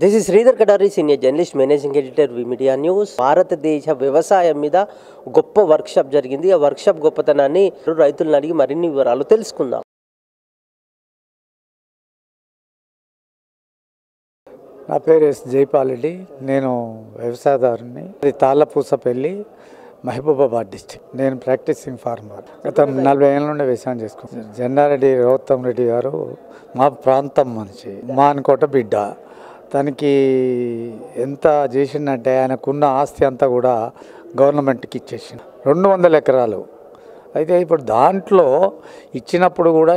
This is Sridhar Kadari senior journalist managing editor V media news భారతదేశ వ్యవసాయం మీద గొప్ప వర్క్షాప్ జరిగింది ఆ వర్క్షాప్ గొప్పతనాన్ని రైతులను అడిగి మరిన్ని వివరాలు తెలుసుకుందాం నా పేరు ఎస్. జైపాలరెడ్డి నేను వ్యవసాయదారుని ఇది తాళ్ళపూసపల్లి మహబూబాబాద్ డిస్టిక్ నేను ప్రాక్టీసింగ్ ఫార్మర్. గత నలభై ఏళ్ళ నుండి వ్యవసాయం చేసుకుంటాను జెన్నారెడ్డి రోత్తమ్ రెడ్డి గారు మా ప్రాంతం మనిషి. మా అనుకోట బిడ్డ. తనకి ఎంత చేసిందంటే ఆయనకున్న ఆస్తి అంతా కూడా గవర్నమెంట్కి ఇచ్చేసింది రెండు వందల ఎకరాలు. అయితే ఇప్పుడు దాంట్లో ఇచ్చినప్పుడు కూడా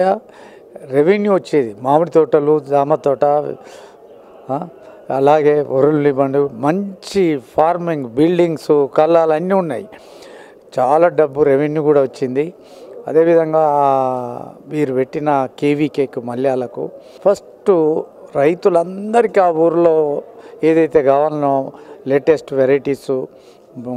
రెవెన్యూ వచ్చేది. మామిడి తోటలు జామ తోట అలాగే ఒరుల్లి బండు మంచి ఫార్మింగ్ బిల్డింగ్స్ కళ్ళాలు అన్నీ ఉన్నాయి. చాలా డబ్బు రెవెన్యూ కూడా వచ్చింది. అదేవిధంగా వీరు పెట్టిన కేవీ కేక్ మల్యాలకు. ఫస్ట్ రైతులందరికీ ఆ ఊరిలో ఏదైతే కావాలనో లేటెస్ట్ వెరైటీస్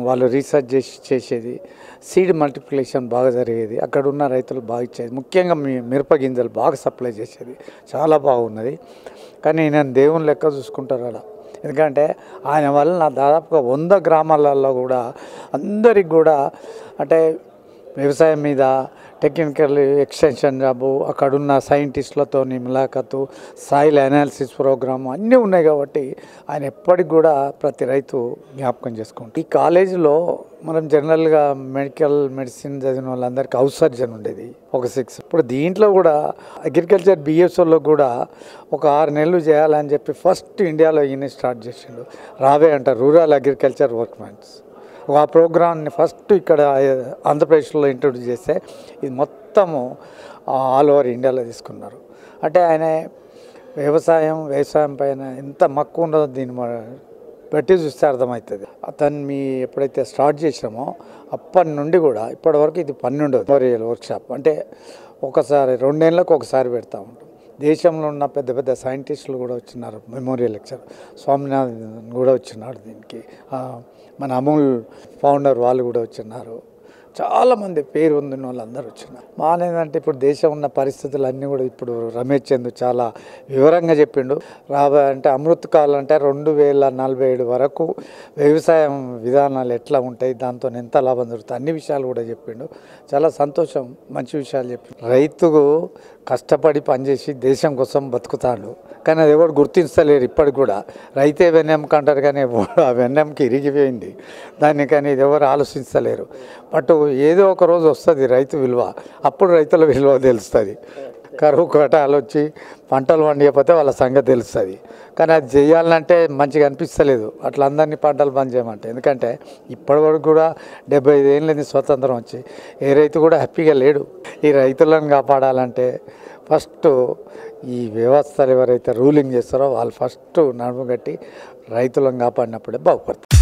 వాళ్ళు రీసెర్చ్ చేసి చేసేది సీడ్ మల్టిప్లికేషన్ బాగా జరిగేది అక్కడ ఉన్న రైతులు బాగా ఇచ్చేది ముఖ్యంగా మీ మిరప గింజలు బాగా సప్లై చేసేది చాలా బాగున్నది. కానీ నేను దేవుని లెక్క చూసుకుంటారు అలా. ఎందుకంటే ఆయన వల్ల దాదాపుగా వంద గ్రామాలలో కూడా అందరికి కూడా అంటే వ్యవసాయం మీద టెక్నికల్ ఎక్స్టెన్షన్ జాబు అక్కడున్న సైంటిస్టులతో ములాఖతు సాయిల్ అనాలిసిస్ ప్రోగ్రాము అన్నీ ఉన్నాయి కాబట్టి ఆయన ఎప్పటికి కూడా ప్రతి రైతు జ్ఞాపకం చేసుకుంటాం ఈ కాలేజీలో మనం జనరల్గా మెడికల్ మెడిసిన్ చదివిన వాళ్ళందరికీ హౌస్ సర్జన్ ఉండేది ఒక సిక్స్. ఇప్పుడు దీంట్లో కూడా అగ్రికల్చర్ బిఎస్ఓలో కూడా ఒక ఆరు నెలలు చేయాలని చెప్పి ఫస్ట్ ఇండియాలో ఈయన స్టార్ట్ చేసిండు. రావే అంటారు రూరల్ అగ్రికల్చర్ వర్క్మెన్స్. ఆ ప్రోగ్రామ్ని ఫస్ట్ ఇక్కడ ఆంధ్రప్రదేశ్లో ఇంట్రొడ్యూస్ చేస్తే ఇది మొత్తము ఆల్ ఓవర్ ఇండియాలో తీసుకున్నారు. అంటే ఆయన వ్యవసాయం వ్యవసాయం పైన ఎంత మక్కువ ఉండదో దీన్ని బట్టి చూస్తే అర్థమవుతుంది. అతన్ని మీ ఎప్పుడైతే స్టార్ట్ చేసామో అప్పటి నుండి కూడా ఇప్పటివరకు ఇది పన్నెండు మెమోరియల్ వర్క్షాప్. అంటే ఒకసారి రెండేళ్ళకు ఒకసారి పెడతా ఉంటాం. దేశంలో ఉన్న పెద్ద పెద్ద సైంటిస్టులు కూడా వచ్చినారు మెమోరియల్ లెక్చర్ స్వామినాథన్ కూడా వచ్చినాడు దీనికి. మన అమూల్ ఫౌండర్ వాళ్ళు కూడా వచ్చినారు. చాలామంది పేరు పొందిన వాళ్ళందరూ వచ్చినారు. మానేదంటే ఇప్పుడు దేశం ఉన్న పరిస్థితులు అన్నీ కూడా ఇప్పుడు రమేష్ చంద్ చాలా వివరంగా చెప్పిండు. రాబోయే అంటే అమృత్ కాలం అంటే రెండు వేల నలభై ఏడు వరకు వ్యవసాయం విధానాలు ఎట్లా ఉంటాయి దాంతో ఎంత లాభం దొరుకుతుంది అన్ని విషయాలు కూడా చెప్పిండు. చాలా సంతోషం మంచి విషయాలు చెప్పిండు. రైతుకు కష్టపడి పనిచేసి దేశం కోసం బతుకుతాడు. కానీ అది ఎవరు గుర్తించలేరు ఇప్పటికి కూడా. రైతే వెన్నెంక అంటారు కానీ ఆ వెన్నెమ్మకి ఇరిగిపోయింది. దాన్ని కానీ ఇది ఎవరు ఆలోచించలేరు. బట్ ఏదో ఒక రోజు వస్తుంది రైతు విలువ. అప్పుడు రైతుల విలువ తెలుస్తుంది. కరువు కటాలు వచ్చి పంటలు పండియకపోతే వాళ్ళ సంగతి తెలుస్తుంది. కానీ అది చేయాలంటే మంచిగా అనిపిస్తలేదు. అట్లా అందరినీ పంటలు బంద్ చేయమంటే. ఎందుకంటే ఇప్పటివరకు కూడా డెబ్బై ఐదు ఏళ్ళని స్వతంత్రం వచ్చి. ఏ రైతు కూడా హ్యాపీగా లేడు. ఈ రైతులను కాపాడాలంటే ఫస్ట్ ఈ వ్యవస్థలు ఎవరైతే రూలింగ్ చేస్తారో వాళ్ళు ఫస్ట్ నడుము కట్టి రైతులను కాపాడినప్పుడే బాగుపడతారు